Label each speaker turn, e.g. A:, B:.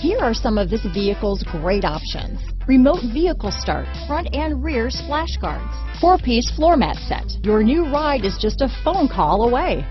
A: Here are some of this vehicle's great options. Remote vehicle start, front and rear splash guards, four-piece floor mat set. Your new ride is just a phone call away.